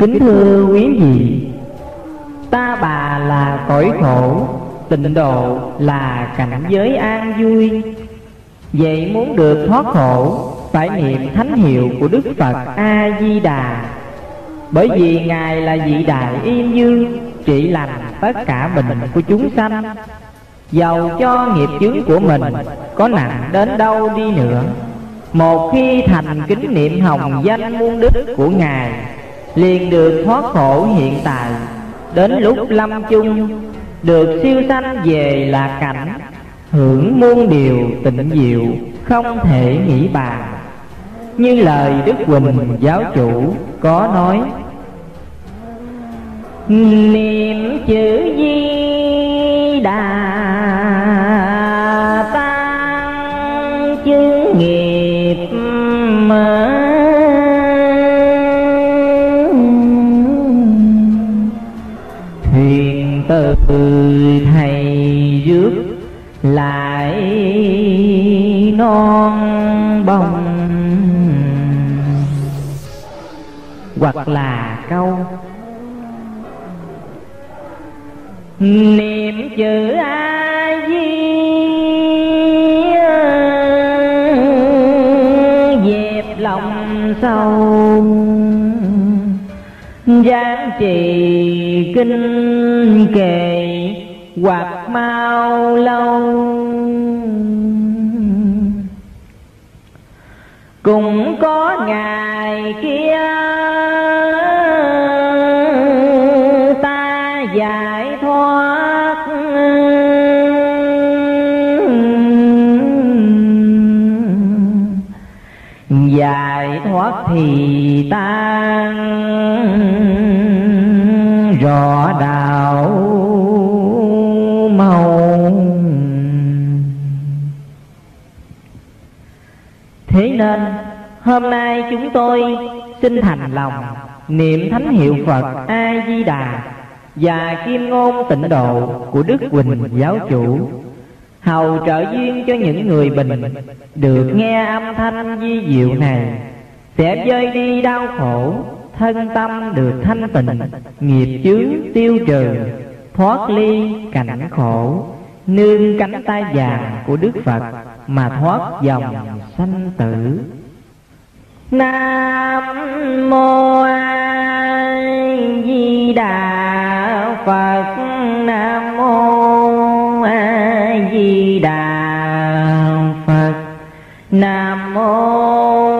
Kính thưa quý vị, Ta bà là cõi khổ, Tịnh độ là cảnh giới an vui. Vậy muốn được thoát khổ, Phải niệm thánh hiệu của Đức Phật A-di-đà. Bởi vì Ngài là vị đại yên dương, Trị lành tất cả bệnh của chúng sanh. Dầu cho nghiệp chướng của mình, Có nặng đến đâu đi nữa. Một khi thành kính niệm hồng danh muôn đức của Ngài liền được thoát khổ hiện tại. Đến lúc lâm chung, được siêu sanh về là cảnh, hưởng muôn điều tịnh diệu, không thể nghĩ bàn như lời đức quỳnh giáo chủ có nói, niệm chữ di đà tăng chưa lại non bông hoặc là câu, niệm chữ a di dẹp lòng sâu. Giáng trì kinh kệ hoặc mau lâu. Cũng có ngày kia, ta giải thoát. Giải thoát thì ta rõ đạo thế nên, hôm nay chúng tôi xin thành lòng niệm thánh hiệu phật a di đà và kim ngôn tịnh độ của đức quỳnh giáo chủ. Hầu trợ duyên cho những người bình được nghe âm thanh di diệu này sẽ rơi đi đau khổ, thân tâm được thanh tịnh, nghiệp chướng tiêu trừ, thoát ly cảnh khổ. Nương cánh tay vàng của đức phật mà thoát dòng sanh tử. Nam mô a di đà phật. Nam mô a di đà phật. Nam mô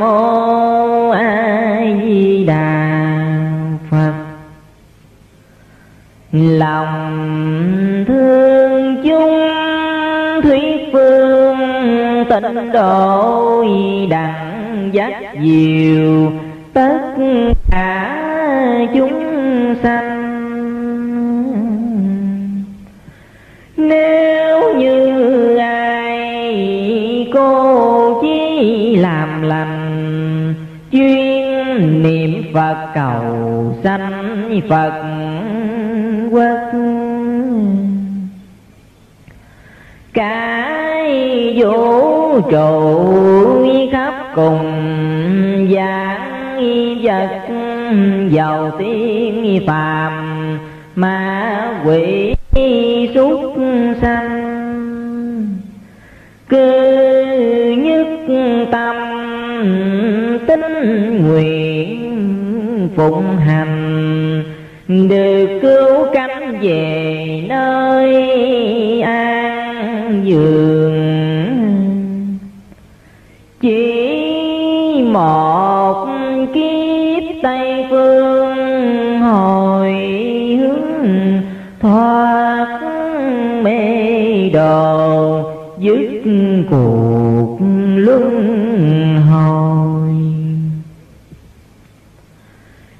mô a di đà phật. Lòng thương chung thuyết phương tịnh độ đẳng giác diệu, tất cả chúng phật cầu sanh phật quốc. Cái vũ trụ khắp cùng giảng vật giàu tiên phàm ma quỷ súc sanh. Cứ nhất tâm tính nguyện phụng hành. Được cứu cánh về nơi an dường chỉ một kiếp tây phương hồi hướng thoát mê đồ, dứt cuộc luân hồi.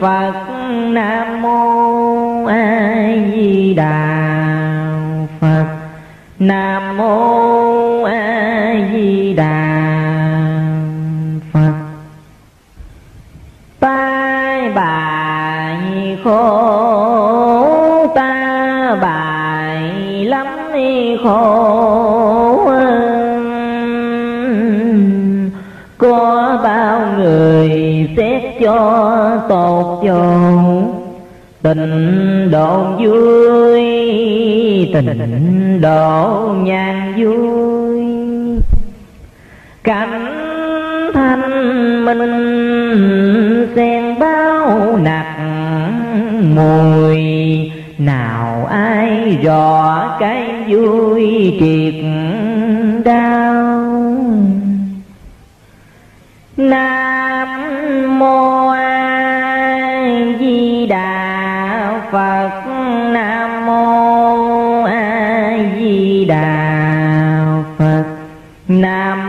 phật nam mô a di đà phật nam mô a di đà phật tai bài khổ ta bài lắm khổ xét cho tốt tròn tình độ vui, tình độ nhàn vui. Cảnh thanh minh sen bao nặc mùi. Nào ai rõ cái vui triệt đau. Nam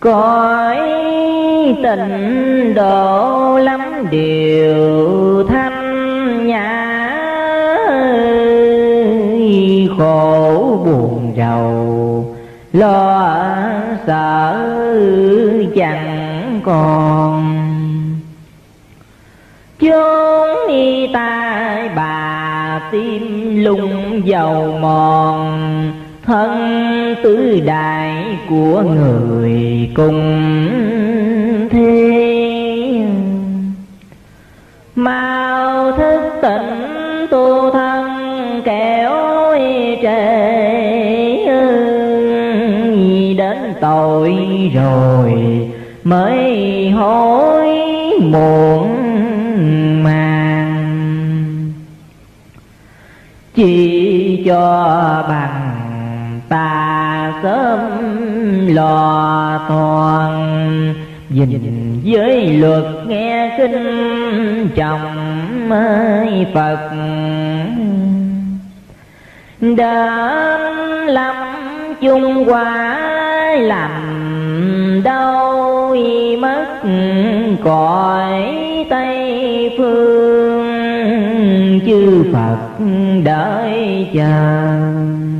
cõi tình độ lắm điều thanh nhã khổ buồn rầu lo sợ chẳng còn. Chốn y tai bà tim lung dầu mòn thân tứ đại của người cùng thế. Mau thức tỉnh tu thân kẻo trễ đến tội rồi mới hối muộn màng. Chỉ cho bằng ta sớm lò toàn Nhìn với luật nghe kinh trọng mới Phật. Đến lắm chung quả làm đâu mất cõi Tây Phương. Chư Phật đợi chờ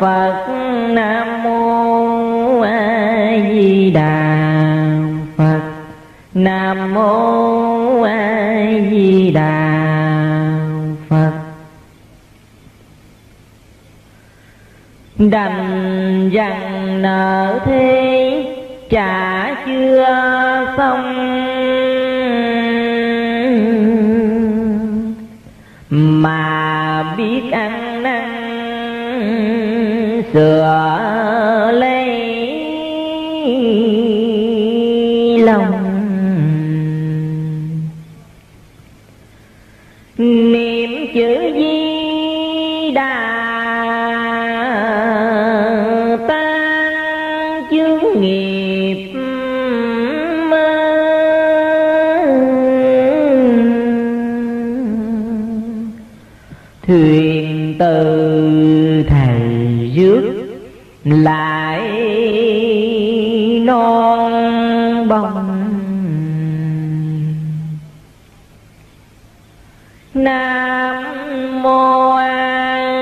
phật nam mô a di đà phật nam mô a di đà phật đành rằng nợ thế trả chưa xong. Mà biết ăn sửa lấy lòng. Niệm chữ di đà tan chướng nghiệp thuyền lại non bông nam mô a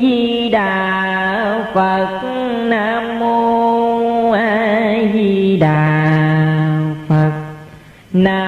di đà phật. Nam mô a di đà phật. Nam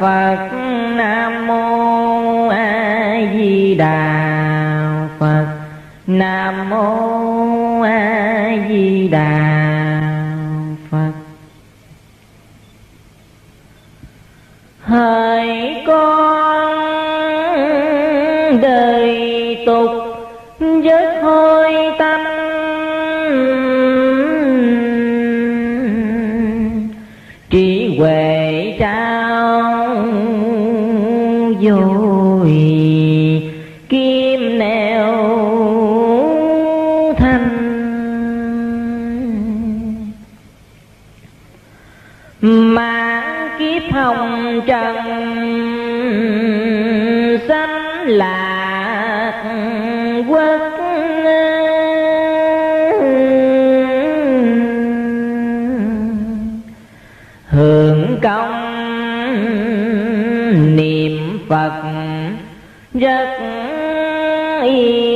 phật nam mô a di đà phật. Nam mô a di đà phật. Hơi hồng trần sanh lạc quốc hưởng công niệm phật rất yên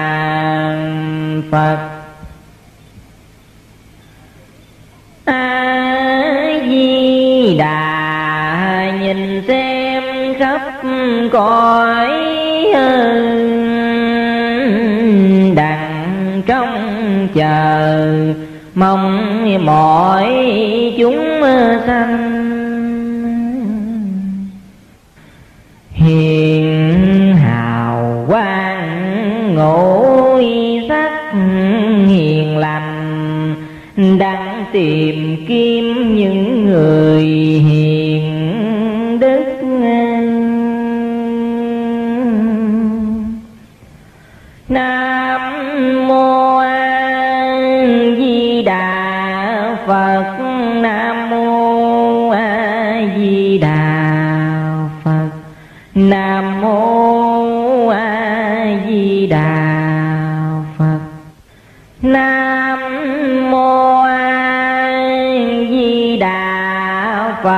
phật a di đà nhìn xem khắp cõi đằng trong chờ, mong mọi chúng sanh. Hiền hào quang ngộ đang tìm kiếm những người hiền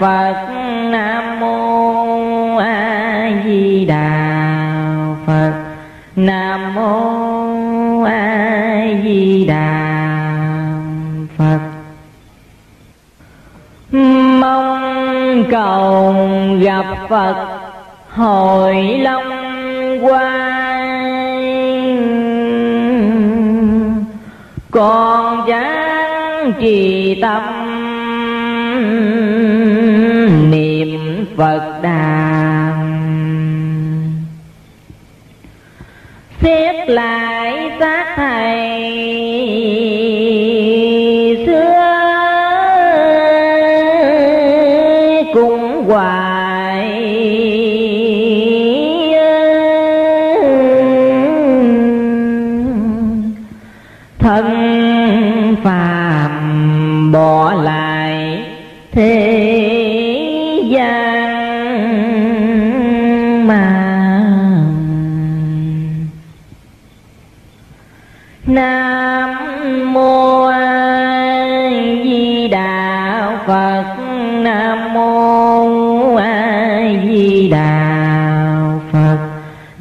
phật nam mô a di đà phật nam mô a di đà phật. Mong cầu gặp phật hồi long quang. Con dáng trì tâm phật Đà. Xếp lại các thầy. Xưa cũng hoài. Thân phàm bỏ lại thế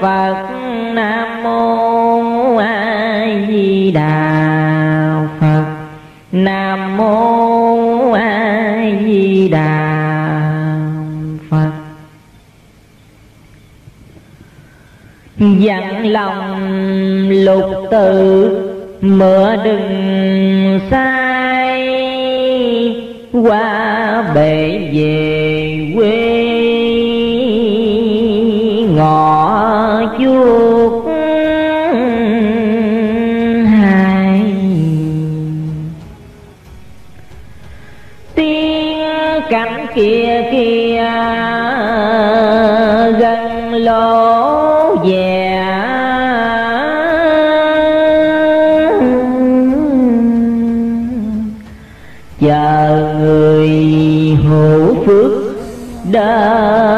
phật nam mô a di đà phật. Nam mô a di đà phật. Dặn lòng lục tự mưa đừng sai, qua bể về chuột hai tiếng cảnh kia kia gần lỗ về chờ người hữu phước đã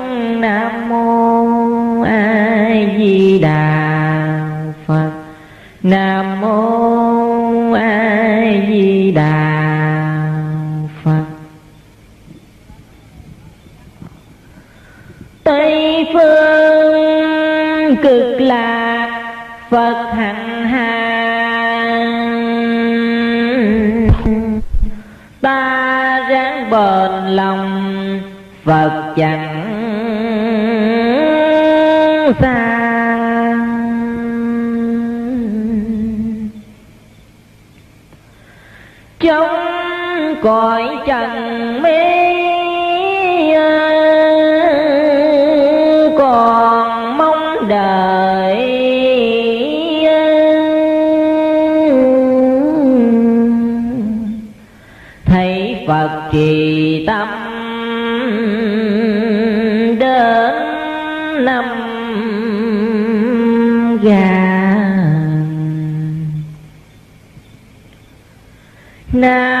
Nam mô a di đà phật. Tây phương cực lạc, phật hạnh hàng ta ráng bền lòng, phật chẳng xa. Cõi trần mê còn mong đợi thấy phật trì tâm đến năm gà nam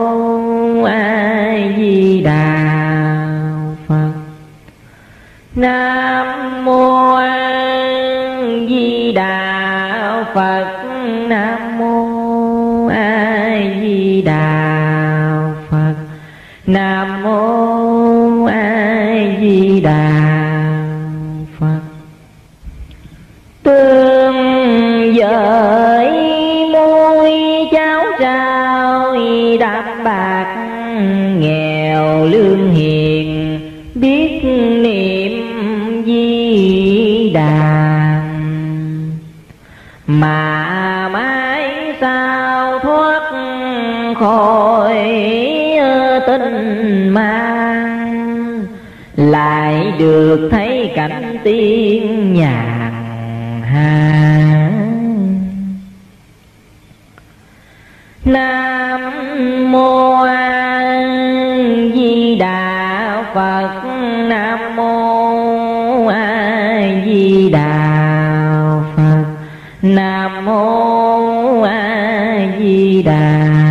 khỏi tình mang. Lại được thấy cảnh tiên nhàn hà nam mô a di đà phật. Nam mô a di đà phật. Nam mô a di đà phật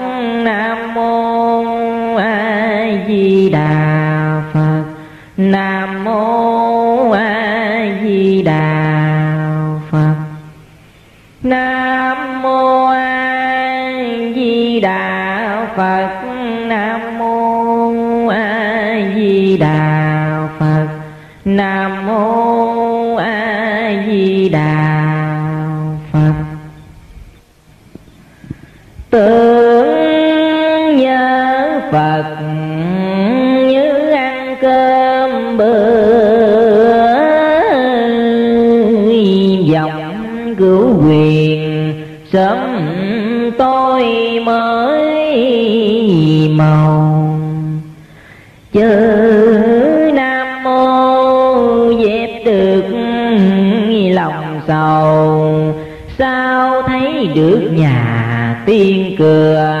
Đà Phật, Nam Mô A Di Đà Phật. Nam Mô A Di Đà Phật. Tưởng nhớ Phật, như ăn cơm bữa. Dòng cứu quyền sớm mau. Chớ nam mô dẹp được lòng sầu. Sao thấy được nhà tiên cửa?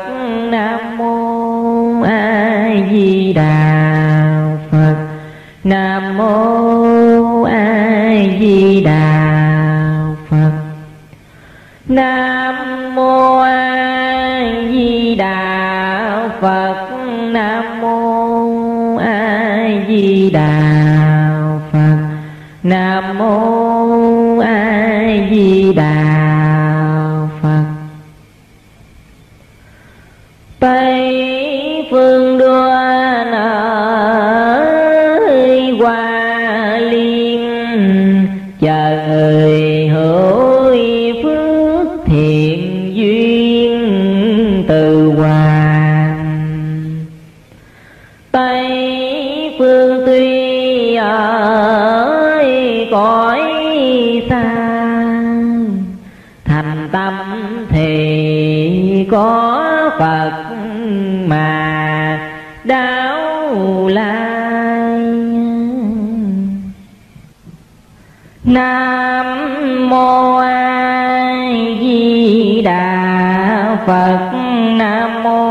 Nam mô A Di Đà Phật. Nam mô A Di Đà Phật. Nam mô A Di Đà Phật. Nam mô A Di Đà Phật. Tây có phật mà đáo lai. Nam mô a di đà phật. Nam mô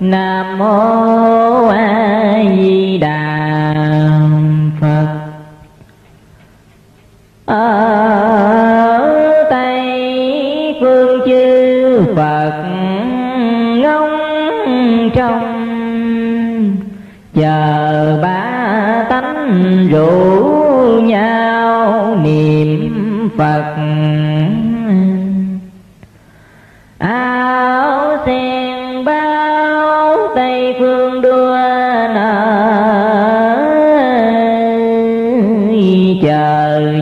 nam mô a di đà phật. Ở tây phương chư phật, ngóng trong, chờ ba tánh rủ nhau niệm phật.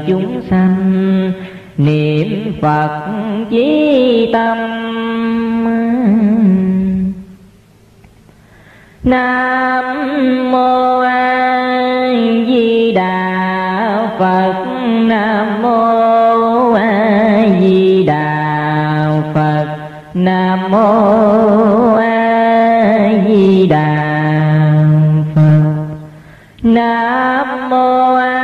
Chúng sanh, niệm phật chí tâm. Nam mô a di đà phật. Nam mô a di đà phật. Nam mô a di đà phật. Nam mô a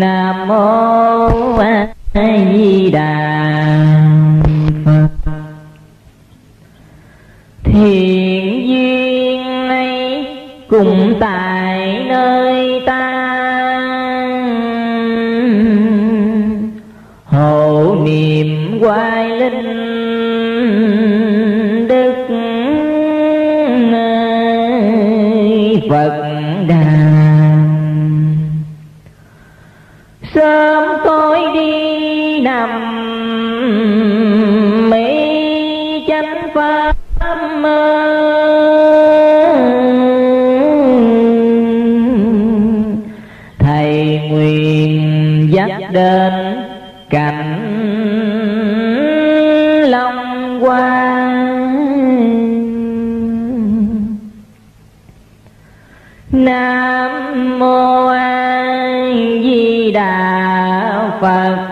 nam mô a di đà phật. Thiện duyên ấy cùng tại nơi ta. Hộ niệm quay linh đức phật. Đi mỹ chánh pháp thầy nguyện dắt đến cảnh long quan nam mô a di đà phật.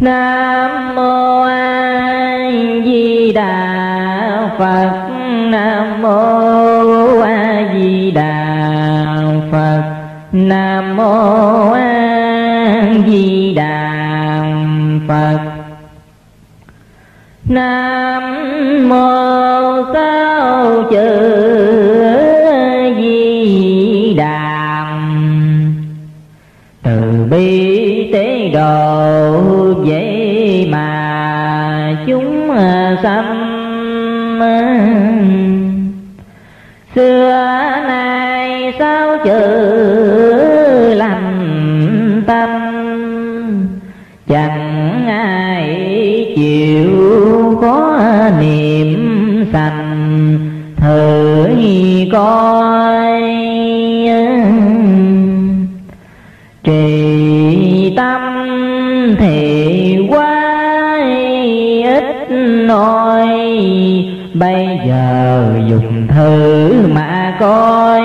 Nam mô A Di Đà Phật. Nam mô A Di Đà Phật. Nam mô A Di Đà Phật. Nam mô cao chữ Di Đà Từ bi đồ độ vậy mà chúng à, sanh xưa nay sao chữ lành tâm? Chẳng ai chịu có niệm sanh, thử coi. Trì thì quá ít nói. Bây giờ dùng thử mà coi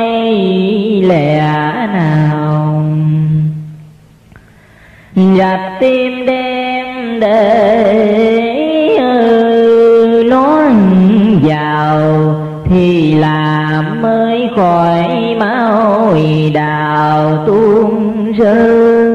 lẽ nào. Dập tim đêm để nói vào thì làm mới khỏi máu đào tuôn rơi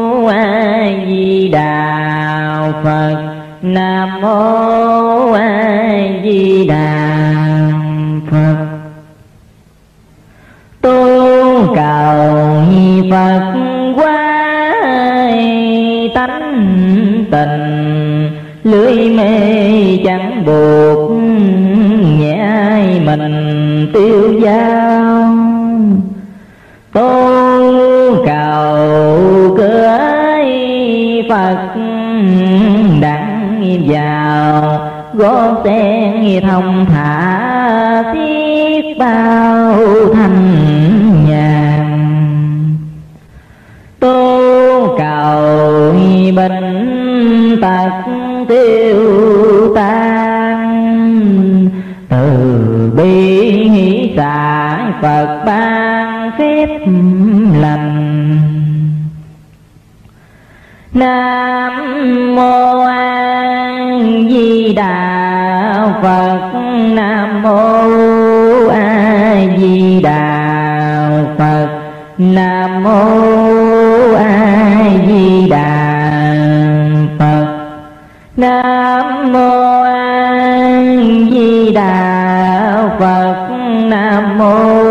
a di đà phật nam mô a di đà phật. Tu cầu phật qua tánh tình lưới mê chẳng buộc, nhẹ mình tiêu dao cầu cưới phật đặng vào, gót sen thông thả thiết bao thanh nhàn. Tu cầu bệnh tật tiêu tan. Từ bi xả phật ban phép lành. Nam mô a di đà phật. Nam mô a di đà phật. Nam mô a di đà phật. Nam mô a di đà phật. Nam mô a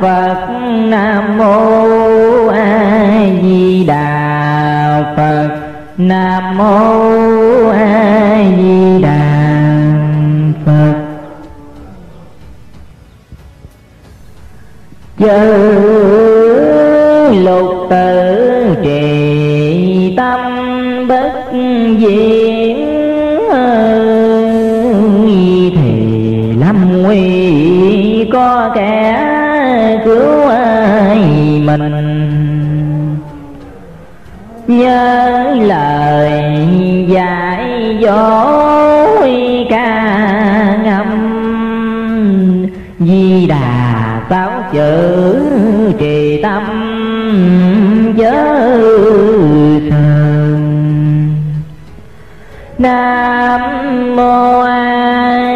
phật nam mô a di đà phật. Nam mô a di đà phật. Chớ lục tử trì tâm bất diễn thì lâm nguy có kẻ cứu ai mình? Nhớ lời dạy dối ca ngâm, di đà táo chữ trì tâm chớ thường nam mô a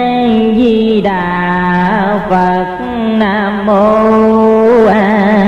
di đà phật, nam mô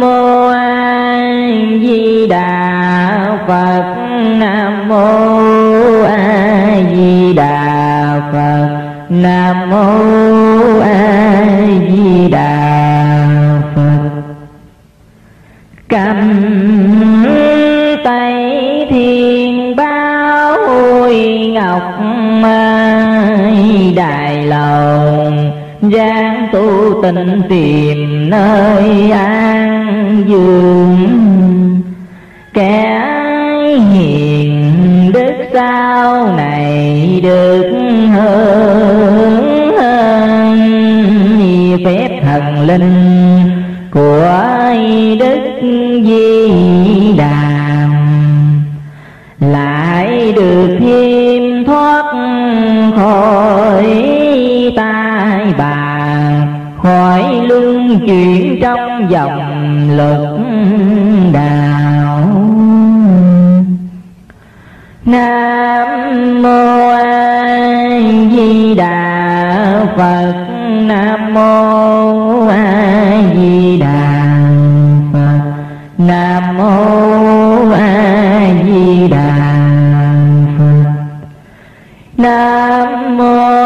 mô a di đà phật. Nam mô a di đà phật. Nam mô a di đà phật. Cầm tay thiên bao ngọc mai đại lầu giang tu tình tìm nơi an dương. Kẻ hiền đức sau này được hưởng hơn phép thần linh của đức di đàm. Lại được thêm thoát khỏi tai chuyển trong dòng lục đạo. Nam mô a di đà phật. Nam mô a di đà phật. Nam mô a di đà phật. Nam mô a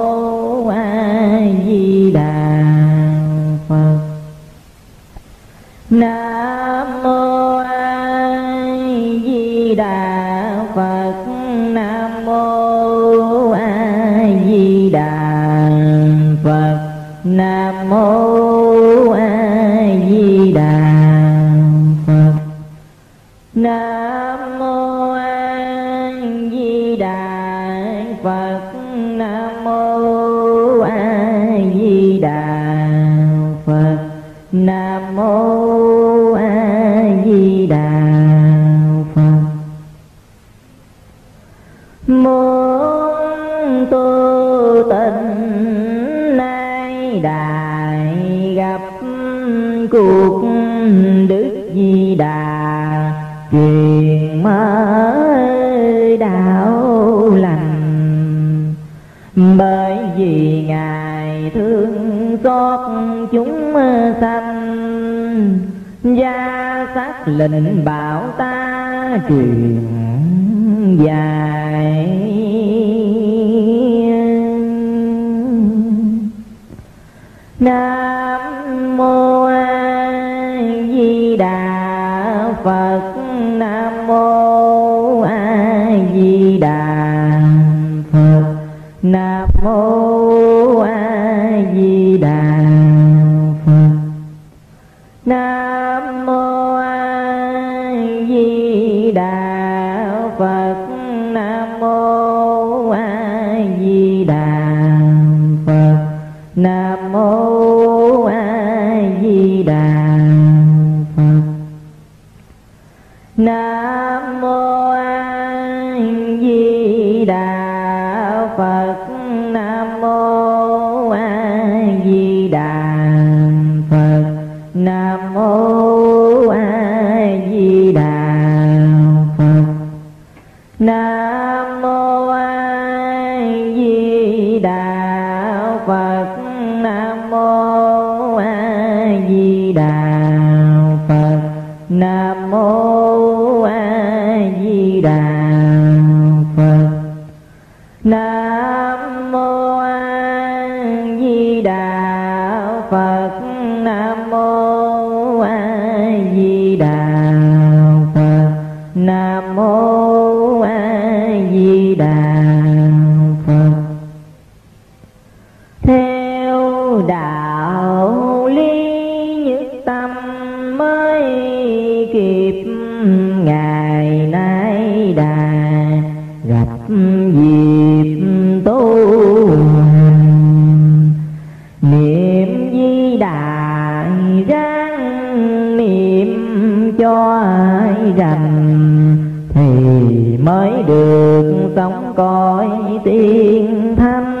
more. Linh bảo ta truyền. mọi tiền thanh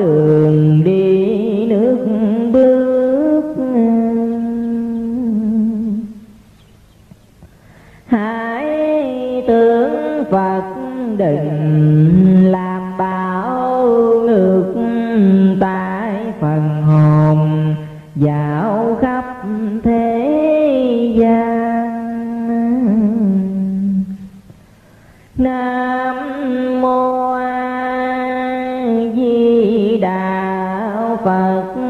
đường Phật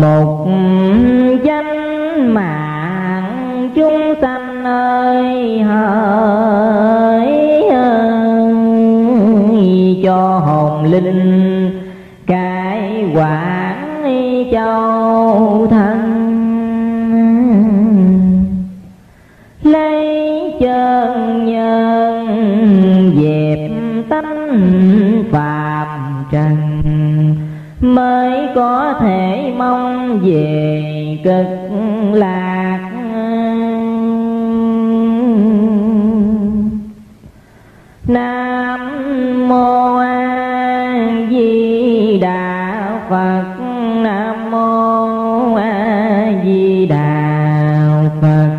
một. Danh mạng chúng sanh ơi, hỡi cho hồn linh cái quản châu thân. Lấy chân nhân dẹp tánh phàm trần mới có thể mong về cực lạc. Nam mô a di đà phật. Nam mô a di đà phật.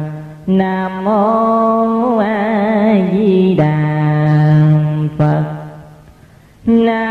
Nam mô a di đà phật. Nam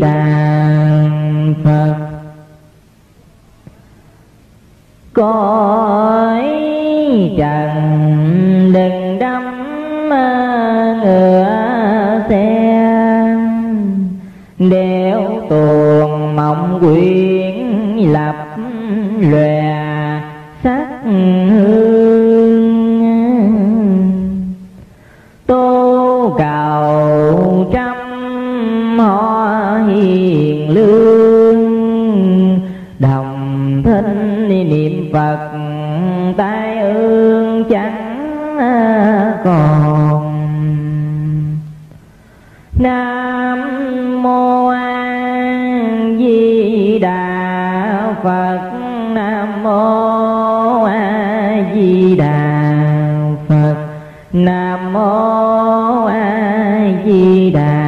đà phật. Cõi trần đừng đắm ngựa xe đeo tuồng mộng quyển lập lòe sắc hương lương. Đồng thinh niệm phật, tai ương chẳng còn. Nam mô a di đà phật. Nam mô a di đà phật. Nam mô a di đà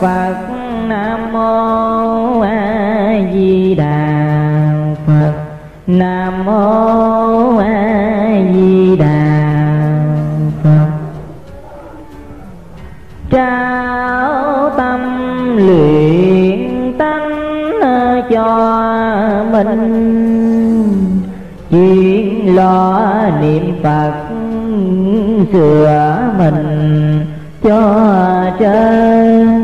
phật nam mô a di đà phật nam mô a di đà phật. Trao tâm luyện tánh cho mình. Chuyện lo niệm phật sửa mình cho trơn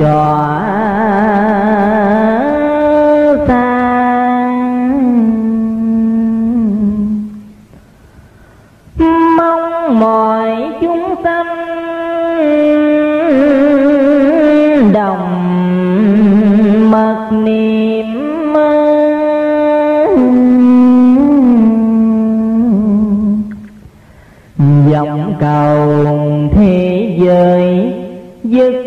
đọa xa mong mọi chúng sanh đồng mật niệm dòng cầu thế giới dứt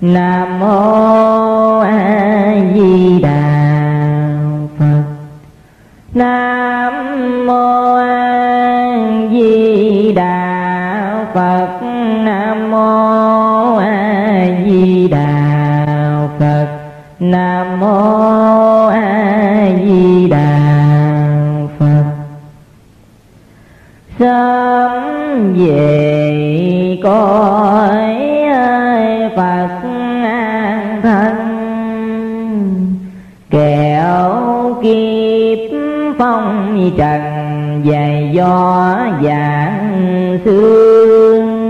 nam mô a di đà phật. Nam mô a di đà phật. Nam mô a di đà phật. Nam mô a di đà phật. Sớm về cõi phật trần dày gió dạng xương.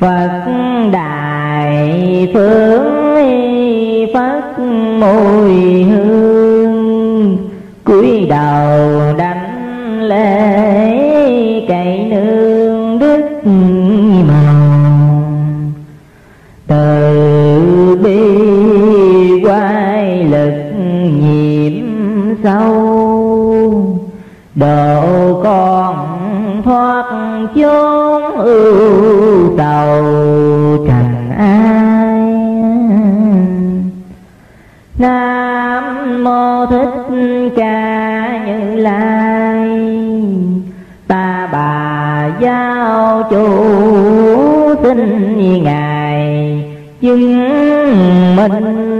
Phật đại phương phật mùi sâu độ con thoát chốn ưu sầu trần ai. Nam mô thích ca như lai. Ta bà giao chủ xin ngài chứng minh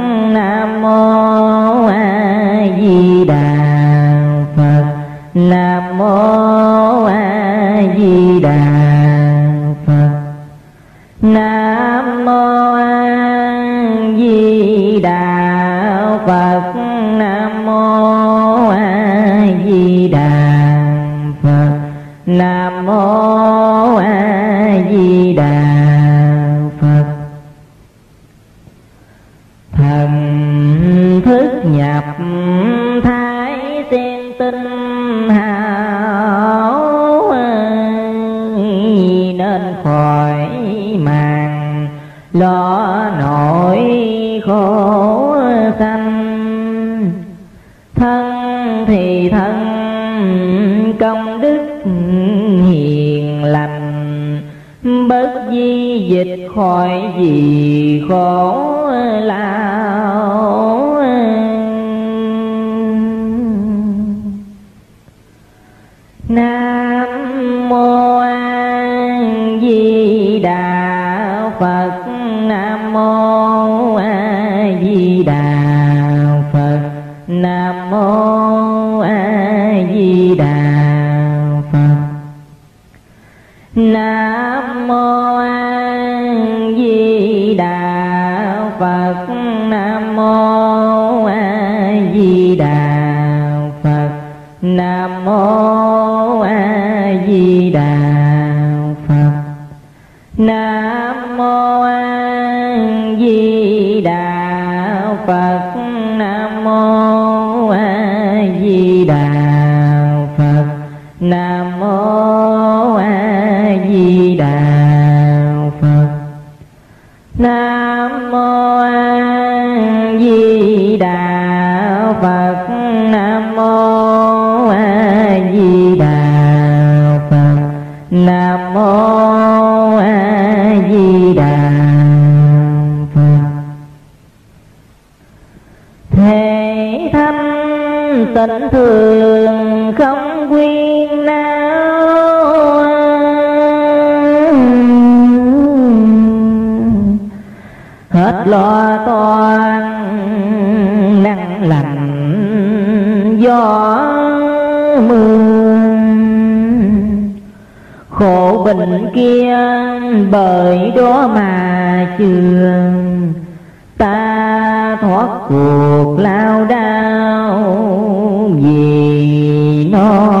thoát cuộc lao đao vì nó.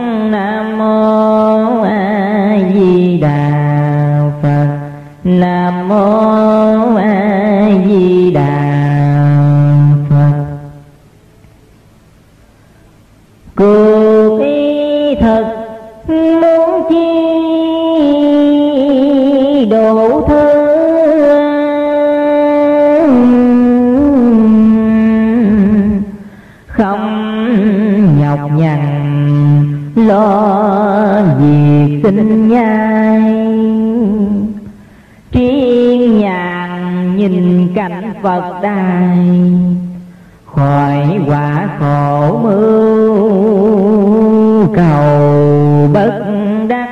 Nam mô A Di Đà Phật. Cuộc bi thật, muốn chi độ thứ không nhọc nhằn lo việc sinh nhai Phật đài. Khỏi quả khổ mưu cầu bất đắc.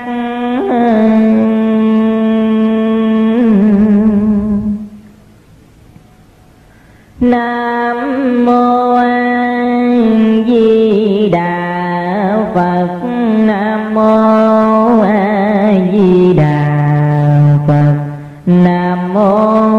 Nam Mô A Di Đà Phật. Nam Mô A Di Đà Phật. Nam Mô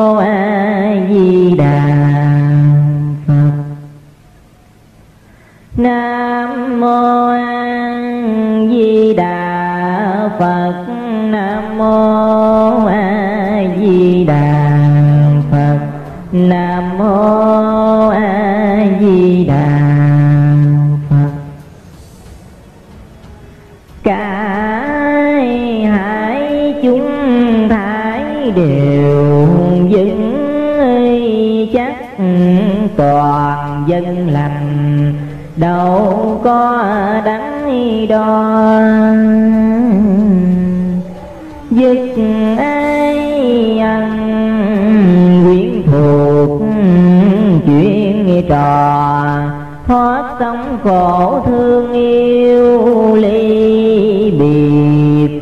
phật nam mô a di đà phật nam mô a di đà phật. Cả hải chúng thái đều vững, chắc toàn dân lành, đâu có đắng đo. Chuyện trò, thoát sống khổ thương yêu ly biệt.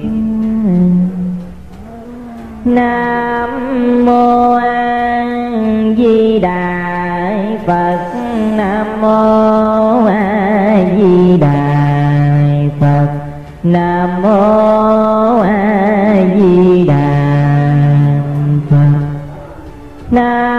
Nam mô a di đà phật, nam mô a di đà phật, nam mô a di đà phật. Nam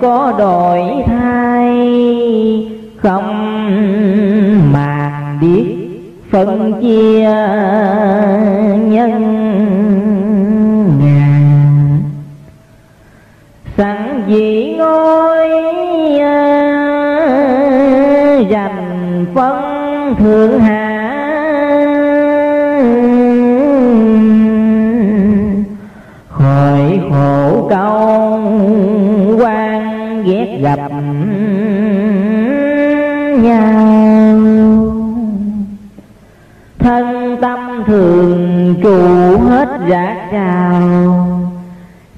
có đổi thay. Không màng biết phân chia nhân ngàn. Sẵn dị ngôi à, dành phân thượng hạ. Nhau thân tâm thường trụ hết rạc rào,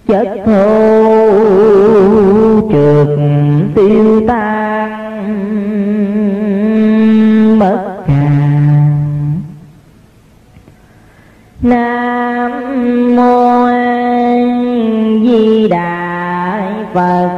chất thô trượt tiêu tan, bất càng nam mô di đà phật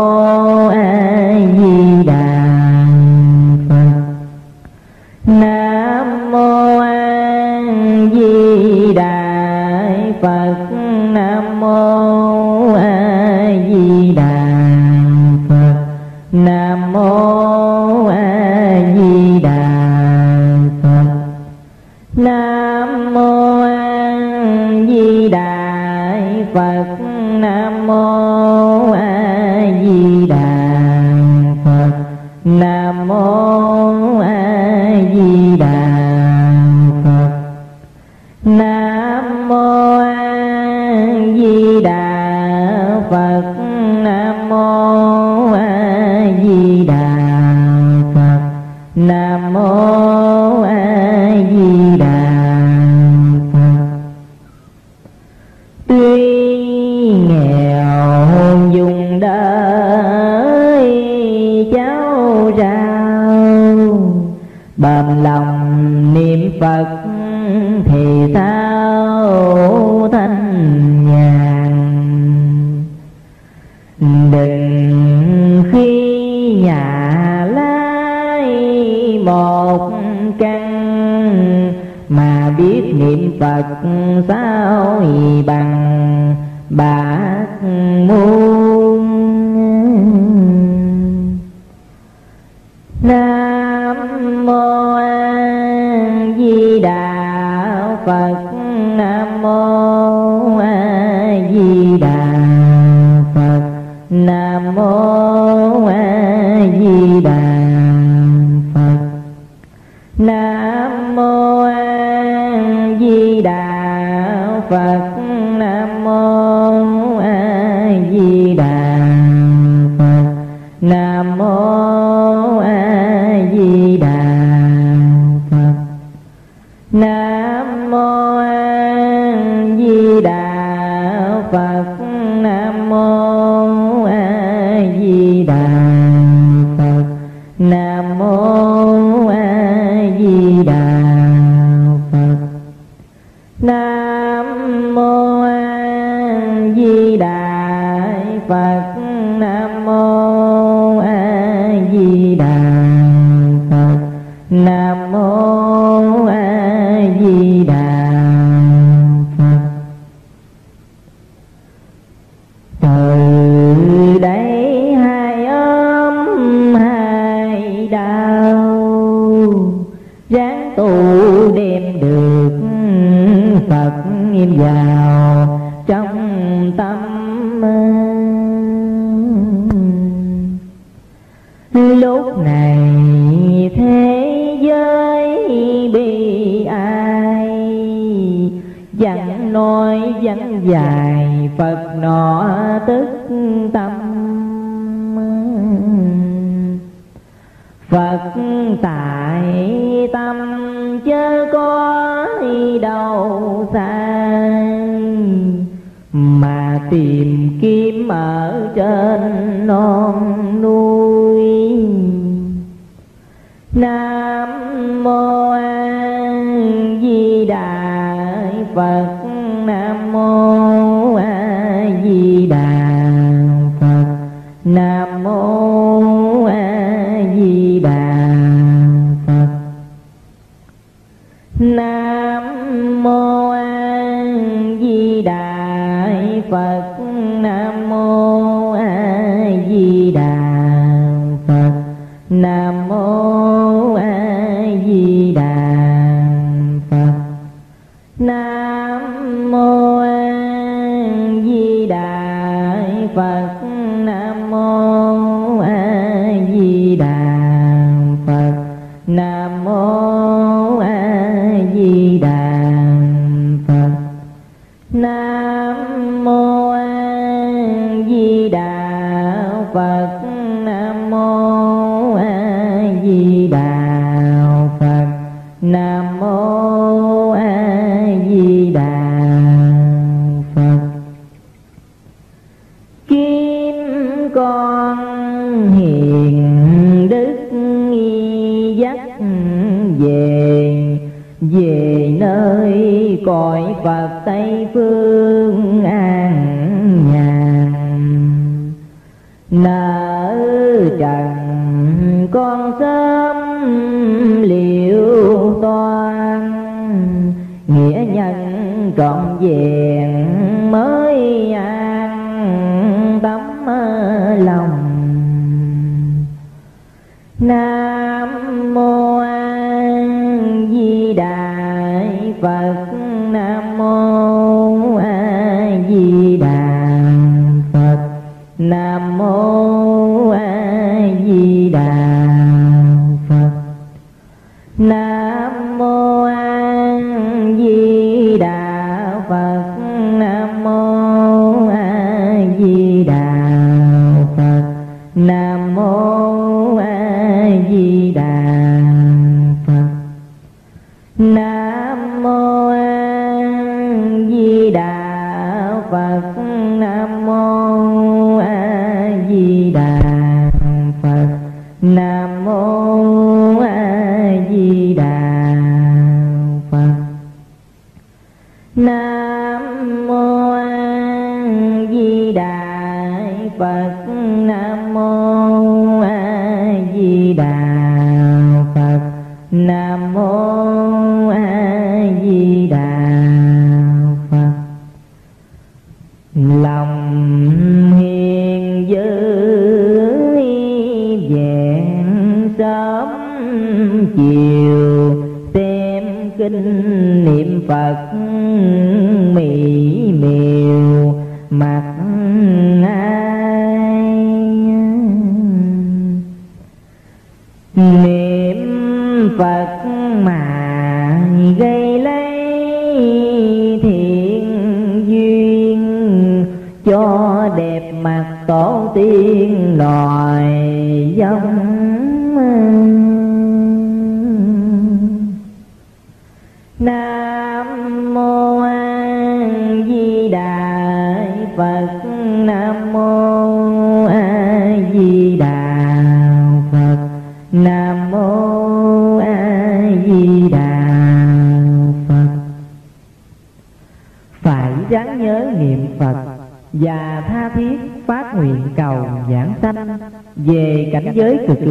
Nam Mô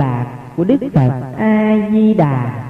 lạc của Đức Phật A Di Đà.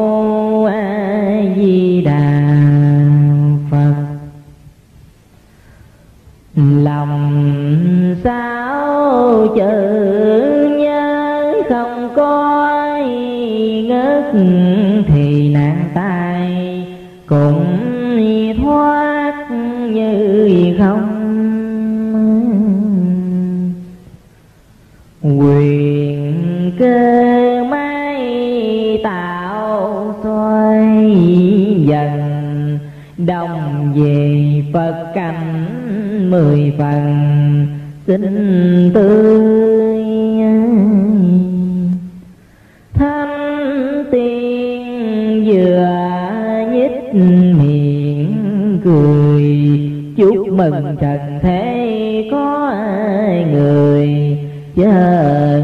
đồng về phật cảnh mười phần, xin tươi. Thanh tiên vừa nhích miệng cười, chúc mừng trần thế có ai người chờ